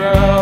road.